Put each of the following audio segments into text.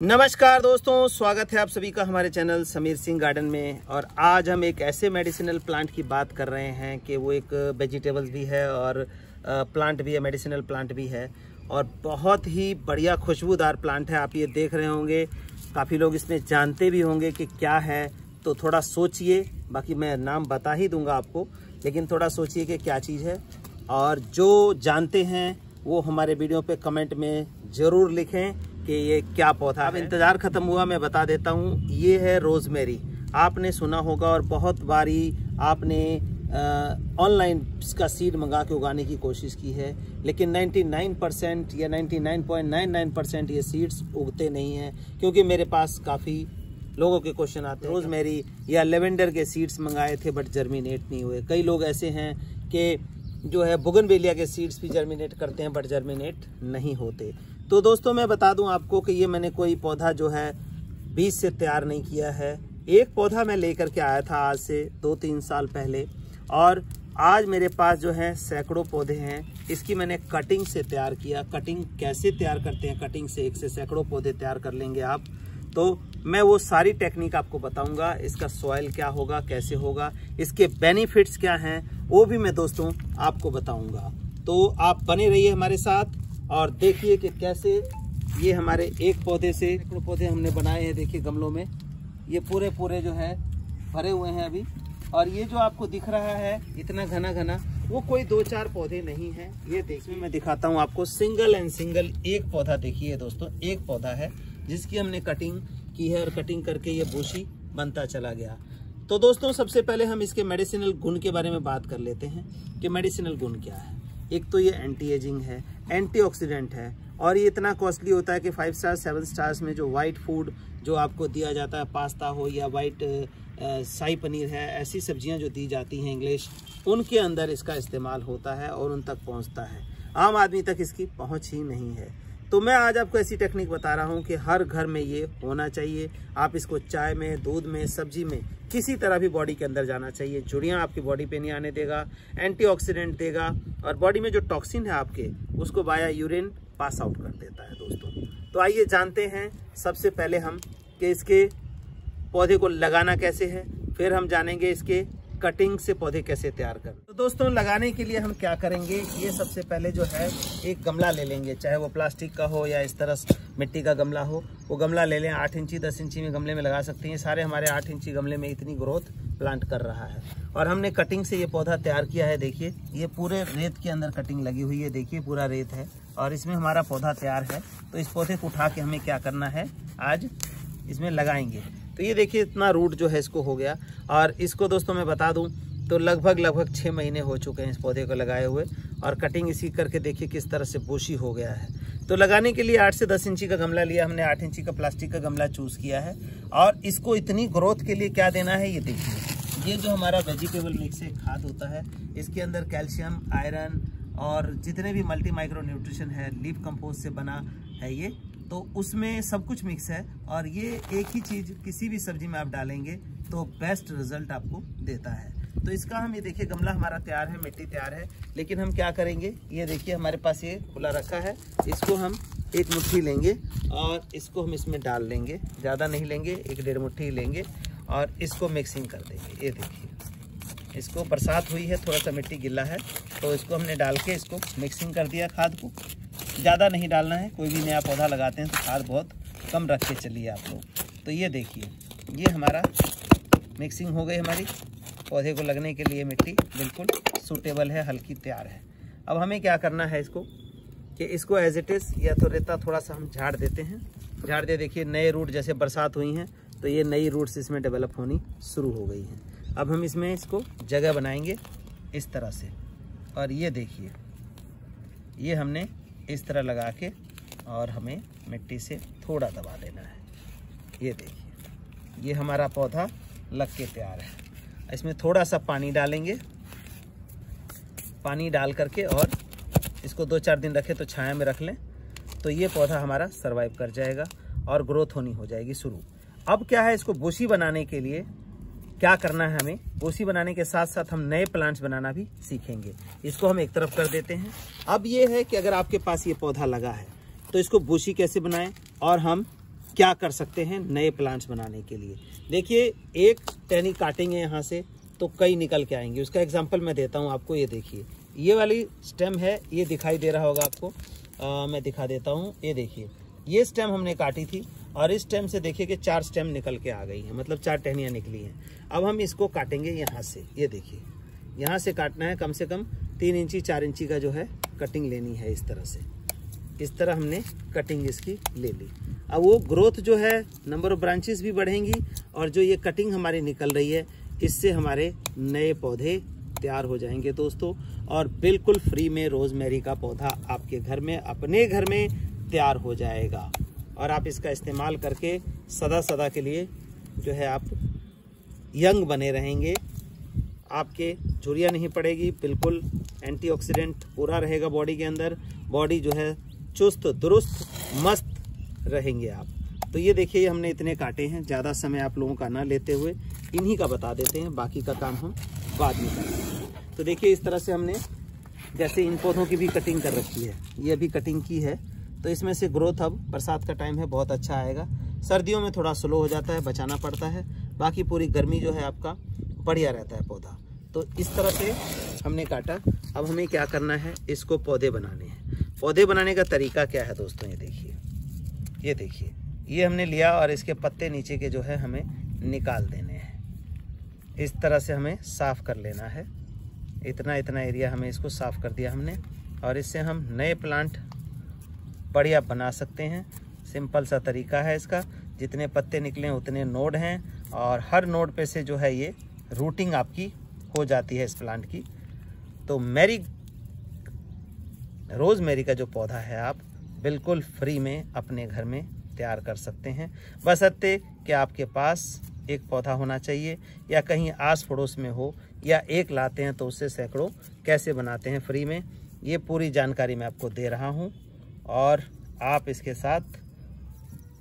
नमस्कार दोस्तों, स्वागत है आप सभी का हमारे चैनल समीर सिंह गार्डन में। और आज हम एक ऐसे मेडिसिनल प्लांट की बात कर रहे हैं कि वो एक वेजिटेबल्स भी है और प्लांट भी है मेडिसिनल प्लांट भी है। और बहुत ही बढ़िया खुशबूदार प्लांट है, आप ये देख रहे होंगे। काफ़ी लोग इसमें जानते भी होंगे कि क्या है। तो थोड़ा सोचिए, बाकी मैं नाम बता ही दूँगा आपको, लेकिन थोड़ा सोचिए कि क्या चीज़ है। और जो जानते हैं, वो हमारे वीडियो पे कमेंट में ज़रूर लिखें। कि ये क्या पौधा अब इंतज़ार ख़त्म हुआ मैं बता देता हूँ ये है रोज़मेरी। आपने सुना होगा और बहुत बारी आपने ऑनलाइन इसका सीड मंगा के उगाने की कोशिश की है लेकिन 99 परसेंट या 99.99 परसेंट ये सीड्स उगते नहीं हैं क्योंकि मेरे पास काफ़ी लोगों के क्वेश्चन आते हैं। रोजमेरी या लेवेंडर के सीड्स मंगाए थे बट जर्मिनेट नहीं हुए। कई लोग ऐसे हैं कि जो है बुगनबेलिया के सीड्स भी जर्मिनेट करते हैं बट जर्मिनेट नहीं होते। तो दोस्तों, मैं बता दूँ आपको कि ये मैंने कोई पौधा जो है बीज से तैयार नहीं किया है। एक पौधा मैं लेकर के आया था आज से दो तीन साल पहले और आज मेरे पास जो है सैकड़ों पौधे हैं। इसकी मैंने कटिंग से तैयार किया। कटिंग कैसे तैयार करते हैं? कटिंग से एक से सैकड़ों पौधे तैयार कर लेंगे आप। तो मैं वो सारी टेक्निक आपको बताऊँगा, इसका सॉइल क्या होगा, कैसे होगा, इसके बेनिफिट्स क्या हैं, वो भी मैं दोस्तों आपको बताऊँगा। तो आप बने रहिए हमारे साथ। और देखिए कि कैसे ये हमारे एक पौधे से सैकड़ों पौधे हमने बनाए हैं, देखिए गमलों में। ये पूरे पूरे जो है, भरे हुए हैं अभी। और ये जो आपको दिख रहा है, इतना घना घना वो कोई दो चार पौधे नहीं है। ये देखिए, मैं दिखाता हूँ आपको सिंगल एंड सिंगल एक पौधा। देखिए दोस्तों, एक पौधा है, जिसकी हमने कटिंग की है और कटिंग करके ये बोशी बनता चला गया। तो दोस्तों, सबसे पहले हम इसके मेडिसिनल गुण के बारे में बात कर लेते हैं कि मेडिसिनल गुण क्या है। एक तो ये एंटी एजिंग है एंटीऑक्सीडेंट है, और ये इतना कॉस्टली होता है कि फाइव स्टार सेवन स्टार्स में जो वाइट फ़ूड जो आपको दिया जाता है पास्ता हो या वाइट शाही पनीर है, ऐसी सब्ज़ियाँ जो दी जाती हैं इंग्लिश उनके अंदर इसका इस्तेमाल होता है और उन तक पहुँचता है। आम आदमी तक इसकी पहुँच ही नहीं है। तो मैं आज आपको ऐसी टेक्निक बता रहा हूँ कि हर घर में ये होना चाहिए। आप इसको चाय में, दूध में, सब्ज़ी में, किसी तरह भी बॉडी के अंदर जाना चाहिए। चुड़ियाँ आपकी बॉडी पे नहीं आने देगा एंटीऑक्सीडेंट देगा, और बॉडी में जो टॉक्सिन है आपके, उसको बाया यूरिन पास आउट कर देता है दोस्तों। तो आइए जानते हैं सबसे पहले हम कि इसके पौधे को लगाना कैसे है, फिर हम जानेंगे इसके कटिंग से पौधे कैसे तैयार कर? तो दोस्तों, लगाने के लिए हम क्या करेंगे? ये सबसे पहले जो है, एक गमला ले लेंगे, चाहे वो प्लास्टिक का हो या इस तरह मिट्टी का गमला हो। वो गमला ले लें, आठ इंची, दस इंची में गमले में लगा सकते हैं। सारे हमारे आठ इंची गमले में इतनी ग्रोथ प्लांट कर रहा है। और हमने कटिंग से ये पौधा तैयार किया है, देखिए। ये पूरे रेत के अंदर कटिंग लगी हुई है, देखिए, पूरा रेत है। और इसमें हमारा पौधा तैयार है। तो इस पौधे को उठा के हमें क्या करना है? आज इसमें लगाएँगे। तो ये देखिए इतना रूट जो है इसको हो गया। और इसको दोस्तों मैं बता दूँ तो लगभग लगभग छः महीने हो चुके हैं इस पौधे को लगाए हुए। और कटिंग इसी करके देखिए किस तरह से बोशी हो गया है। तो लगाने के लिए आठ से दस इंची का गमला लिया हमने, आठ इंची का प्लास्टिक का गमला चूज़ किया है। और इसको इतनी ग्रोथ के लिए क्या देना है, ये देखिए। ये जो हमारा वेजिटेबल मिक्स है, खाद होता है, इसके अंदर कैल्शियम आयरन और जितने भी मल्टी माइक्रो न्यूट्रिशन है लीफ कंपोस्ट से बना है ये। तो उसमें सब कुछ मिक्स है और ये एक ही चीज़ किसी भी सब्ज़ी में आप डालेंगे तो बेस्ट रिज़ल्ट आपको देता है। तो इसका हम ये देखिए, गमला हमारा तैयार है, मिट्टी तैयार है, लेकिन हम क्या करेंगे? ये देखिए, हमारे पास ये खुला रखा है। इसको हम एक मुट्ठी लेंगे और इसको हम इसमें डाल लेंगे। ज़्यादा नहीं लेंगे, एक डेढ़ मुट्ठी लेंगे और इसको मिक्सिंग कर देंगे। ये देखिए, इसको बरसात हुई है, थोड़ा सा मिट्टी गिला है तो इसको हमने डाल के इसको मिक्सिंग कर दिया खाद को। ज़्यादा नहीं डालना है, कोई भी नया पौधा लगाते हैं तो खाद बहुत कम रख के चलिए आप लोग। तो ये देखिए, ये हमारा मिक्सिंग हो गई हमारी। पौधे को लगने के लिए मिट्टी बिल्कुल सूटेबल है, हल्की तैयार है। अब हमें क्या करना है इसको? कि इसको एज इट इज़ या तो रेता थोड़ा सा हम झाड़ देते हैं। झाड़ दे देखिए, नए रूट जैसे बरसात हुई हैं तो ये नई रूट्स इसमें डेवलप होनी शुरू हो गई हैं। अब हम इसमें इसको जगह बनाएँगे इस तरह से। और ये देखिए, ये हमने इस तरह लगा के और हमें मिट्टी से थोड़ा दबा देना है। ये देखिए, ये हमारा पौधा लग के तैयार है। इसमें थोड़ा सा पानी डालेंगे। पानी डाल करके और इसको दो चार दिन रखें तो छाया में रख लें तो ये पौधा हमारा सरवाइव कर जाएगा और ग्रोथ होनी हो जाएगी शुरू। अब क्या है इसको बोसी बनाने के लिए? क्या करना है हमें बोसी बनाने के साथ साथ हम नए प्लांट्स बनाना भी सीखेंगे। इसको हम एक तरफ़ कर देते हैं। अब ये है कि अगर आपके पास ये पौधा लगा है तो इसको बोसी कैसे बनाएँ और हम क्या कर सकते हैं नए प्लांट्स बनाने के लिए। देखिए एक टहनी काटेंगे यहाँ से तो कई निकल के आएँगे। उसका एग्ज़ाम्पल मैं देता हूँ आपको ये देखिए। ये वाली स्टेम है ये दिखाई दे रहा होगा आपको। आ, मैं दिखा देता हूँ ये देखिए। ये स्टेम हमने काटी थी और इस स्टेम से देखिए कि चार स्टेम निकल के आ गई हैं मतलब चार टहनियाँ निकली हैं। अब हम इसको काटेंगे यहाँ से, ये यह देखिए। यहाँ से काटना है, कम से कम तीन इंची, चार इंची का जो है कटिंग लेनी है इस तरह से। इस तरह हमने कटिंग इसकी ले ली। अब वो ग्रोथ जो है नंबर ऑफ़ ब्रांचेस भी बढ़ेंगी और जो ये कटिंग हमारी निकल रही है, इससे हमारे नए पौधे तैयार हो जाएँगे दोस्तों। और बिल्कुल फ्री में रोजमेरी का पौधा आपके घर में, अपने घर में तैयार हो जाएगा। और आप इसका इस्तेमाल करके सदा सदा के लिए जो है आप यंग बने रहेंगे। आपके झुरिया नहीं पड़ेगी, बिल्कुल एंटीऑक्सीडेंट पूरा रहेगा बॉडी के अंदर। बॉडी जो है चुस्त, दुरुस्त, मस्त रहेंगे आप। तो ये देखिए हमने इतने काटे हैं, ज़्यादा समय आप लोगों का ना लेते हुए इन्हीं का बता देते हैं, बाकी का काम हम बाद में करेंगे। तो देखिए, इस तरह से हमने जैसे इन पौधों की भी कटिंग कर रखी है, ये भी कटिंग की है। तो इसमें से ग्रोथ अब बरसात का टाइम है, बहुत अच्छा आएगा। सर्दियों में थोड़ा स्लो हो जाता है, बचाना पड़ता है। बाकी पूरी गर्मी जो है आपका, बढ़िया रहता है पौधा। तो इस तरह से हमने काटा। अब हमें क्या करना है? इसको पौधे बनाने हैं। पौधे बनाने का तरीका क्या है दोस्तों? ये देखिए। ये देखिए। ये हमने लिया और इसके पत्ते नीचे के जो है हमें निकाल देने हैं। इस तरह से हमें साफ़ कर लेना है। इतना इतना एरिया हमें इसको साफ़ कर दिया हमने। और इससे हम नए प्लांट बढ़िया बना सकते हैं। सिंपल सा तरीका है इसका। जितने पत्ते निकले उतने नोड हैं और हर नोड पे से जो है ये रूटिंग आपकी हो जाती है इस प्लांट की। तो मेरी रोज़ मेरी का जो पौधा है आप बिल्कुल फ्री में अपने घर में तैयार कर सकते हैं। बसत्ते कि आपके पास एक पौधा होना चाहिए या कहीं आस पड़ोस में हो या एक लाते हैं तो उससे सैकड़ों कैसे बनाते हैं फ्री में, ये पूरी जानकारी मैं आपको दे रहा हूँ। और आप इसके साथ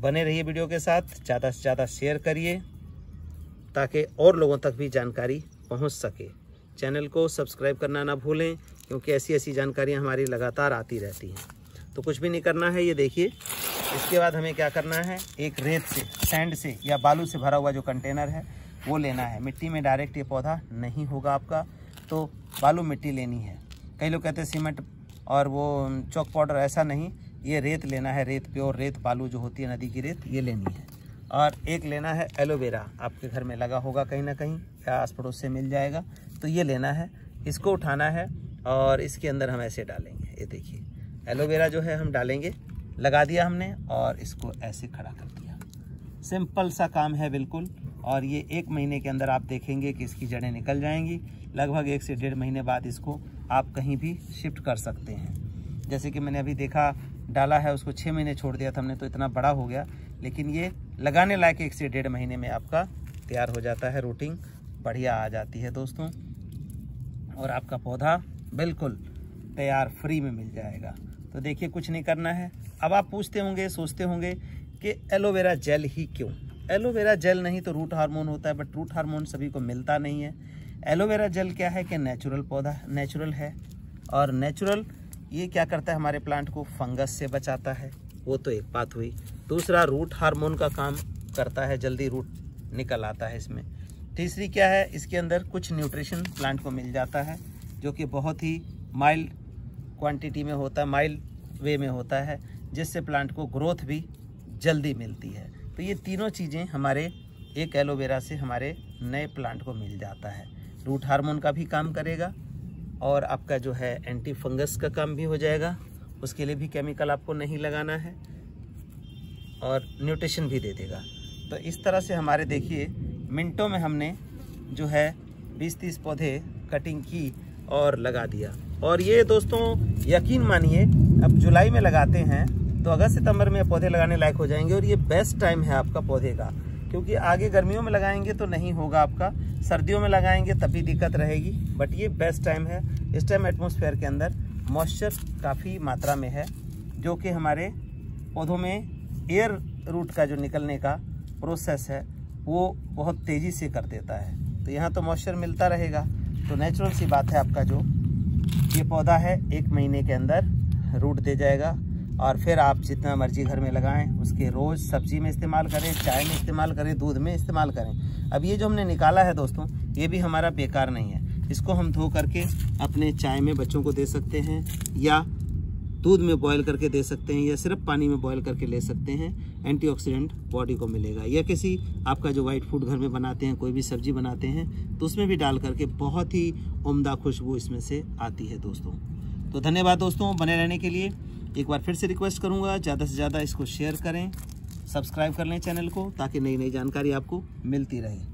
बने रहिए वीडियो के साथ। ज़्यादा से ज़्यादा शेयर करिए ताकि और लोगों तक भी जानकारी पहुँच सके। चैनल को सब्सक्राइब करना ना भूलें, क्योंकि ऐसी ऐसी जानकारियाँ हमारी लगातार आती रहती हैं। तो कुछ भी नहीं करना है, ये देखिए। इसके बाद हमें क्या करना है? एक रेत से सैंड से या बालू से भरा हुआ जो कंटेनर है, वो लेना है। मिट्टी में डायरेक्ट ये पौधा नहीं होगा आपका तो बालू मिट्टी लेनी है। कई लोग कहते हैं, सीमेंट और वो चौक पाउडर ऐसा नहीं, ये रेत लेना है, रेत प्योर रेत बालू जो होती है, नदी की रेत, ये लेनी है। और एक लेना है एलोवेरा आपके घर में लगा होगा कहीं ना कहीं, या आस पड़ोस से मिल जाएगा तो ये लेना है। इसको उठाना है और इसके अंदर हम ऐसे डालेंगे, ये देखिए। एलोवेरा जो है, हम डालेंगे, लगा दिया हमने और इसको ऐसे खड़ा कर दिया। सिंपल सा काम है बिल्कुल, और ये एक महीने के अंदर आप देखेंगे कि इसकी जड़ें निकल जाएँगी। लगभग एक से डेढ़ महीने बाद इसको आप कहीं भी शिफ्ट कर सकते हैं। जैसे कि मैंने अभी देखा, डाला है, उसको छः महीने छोड़ दिया था हमने तो इतना बड़ा हो गया। लेकिन ये लगाने लायक एक से डेढ़ महीने में आपका तैयार हो जाता है रूटिंग बढ़िया आ जाती है दोस्तों। और आपका पौधा बिल्कुल तैयार फ्री में मिल जाएगा। तो देखिए, कुछ नहीं करना है। अब आप पूछते होंगे, सोचते होंगे कि एलोवेरा जेल ही क्यों? एलोवेरा जेल नहीं तो रूट हार्मोन होता है बट रूट हार्मोन सभी को मिलता नहीं है। एलोवेरा जेल क्या है कि नेचुरल पौधा नेचुरल है? और नेचुरल ये क्या करता है हमारे प्लांट को फंगस से बचाता है? वो तो एक बात हुई। दूसरा, रूट हार्मोन का काम करता है, जल्दी रूट निकल आता है इसमें। तीसरी क्या है, इसके अंदर कुछ न्यूट्रिशन प्लांट को मिल जाता है, जो कि बहुत ही माइल्ड क्वांटिटी में होता है माइल्ड वे में होता है, जिससे प्लांट को ग्रोथ भी जल्दी मिलती है। तो ये तीनों चीज़ें हमारे एक एलोवेरा से हमारे नए प्लांट को मिल जाता है। रूट हार्मोन का भी काम करेगा और आपका जो है एंटी फंगस का काम भी हो जाएगा। उसके लिए भी केमिकल आपको नहीं लगाना है और न्यूट्रिशन भी दे देगा। तो इस तरह से हमारे देखिए, मिनटों में हमने जो है 20-30 पौधे कटिंग की और लगा दिया। और ये दोस्तों, यकीन मानिए, अब जुलाई में लगाते हैं तो अगस्त सितंबर में पौधे लगाने लायक हो जाएँगे और ये बेस्ट टाइम है आपका पौधे का। क्योंकि आगे गर्मियों में लगाएँगे तो नहीं होगा आपका। सर्दियों में लगाएँगे तभी दिक्कत रहेगी। बट ये बेस्ट टाइम है। इस टाइम एटमोसफेयर के अंदर मॉइस्चर काफ़ी मात्रा में है, जो कि हमारे पौधों में एयर रूट का जो निकलने का प्रोसेस है, वो बहुत तेज़ी से कर देता है। तो यहाँ तो मॉइस्चर मिलता रहेगा। तो नेचुरल सी बात है आपका जो, ये पौधा है एक महीने के अंदर रूट दे जाएगा। और फिर आप जितना मर्ज़ी घर में लगाएँ, उसके रोज़ सब्ज़ी में इस्तेमाल करें, चाय में इस्तेमाल करें, दूध में इस्तेमाल करें। अब ये जो हमने निकाला है दोस्तों, ये भी हमारा बेकार नहीं है। इसको हम धो करके अपने चाय में बच्चों को दे सकते हैं, या दूध में बॉईल करके दे सकते हैं, या सिर्फ़ पानी में बॉईल करके ले सकते हैं। एंटीऑक्सीडेंट बॉडी को मिलेगा। या किसी आपका जो वाइट फ़ूड घर में बनाते हैं, कोई भी सब्ज़ी बनाते हैं तो उसमें भी डाल करके बहुत ही उम्दा खुशबू इसमें से आती है दोस्तों। तो धन्यवाद दोस्तों बने रहने के लिए। एक बार फिर से रिक्वेस्ट करूँगा, ज़्यादा से ज़्यादा इसको शेयर करें सब्सक्राइब कर लें चैनल को, ताकि नई नई जानकारी आपको मिलती रहे।